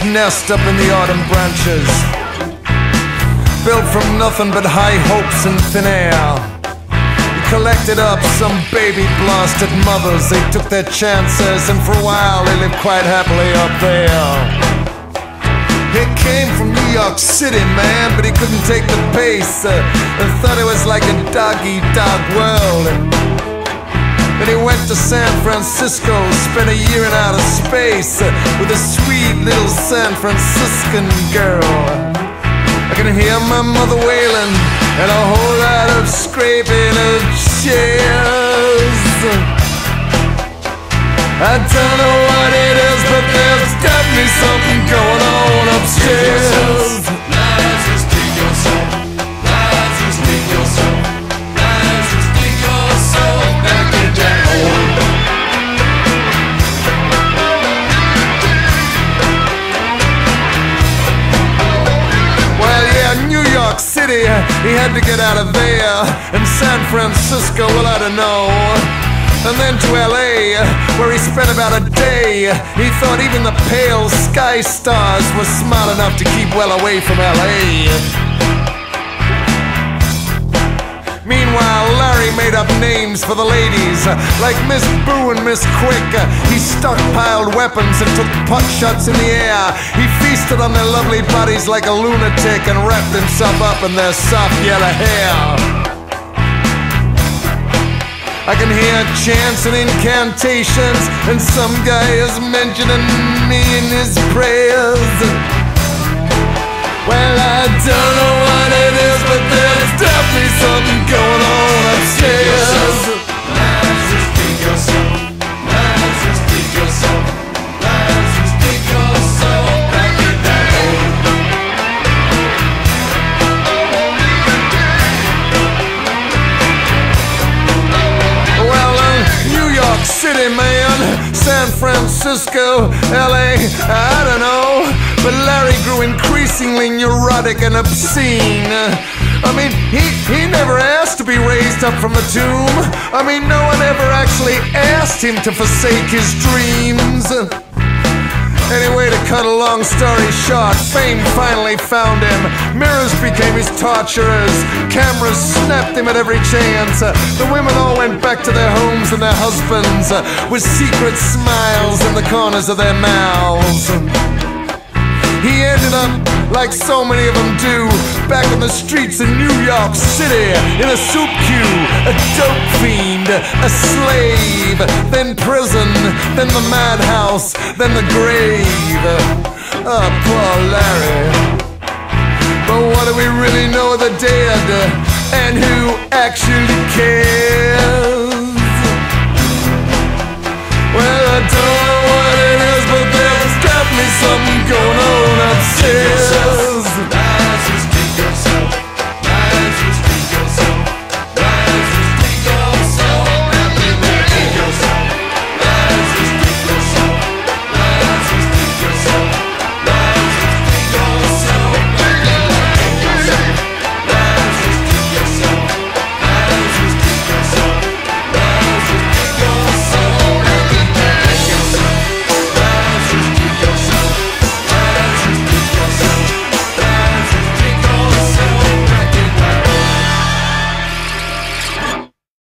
nest up in the autumn branches. Built from nothing but high hopes and thin air. He collected up some baby blasted mothers. They took their chances, and for a while they lived quite happily up there. He came from New York City, man, but he couldn't take the pace uh, and thought it was like a dog eat dog world. Then he went to San Francisco, spent a year in outer space with a sweet little San Franciscan girl. I can hear my mother wailing and a whole lot of scraping of chairs. I don't know what it is, but there's City, he had to get out of there. And San Francisco, well, I don't know. And then to LA, where he spent about a day. He thought even the pale sky stars were smart enough to keep well away from LA. Meanwhile, Larry made up names for the ladies, like Miss Boo and Miss Quick. He stockpiled weapons and took pot shots in the air. He feasted on their lovely bodies like a lunatic and wrapped himself up in their soft yellow hair. I can hear chants and incantations, and some guy is mentioning me in his prayers. San Francisco, LA, I don't know. But Larry grew increasingly neurotic and obscene. I mean, he, he never asked to be raised up from the tomb. I mean, no one ever actually asked him to forsake his dreams. Anyway, to cut a long story short, fame finally found him. Mirrors became his torturers. Cameras snapped him at every chance. The women all went back to their homes and their husbands with secret smiles in the corners of their mouths. He ended up, like so many of them do, back on the streets in New York City, in a soup queue, a dope fiend, a slave, then prison, then the madhouse, then the grave. Oh, poor Larry. But what do we really know of the dead? And who actually?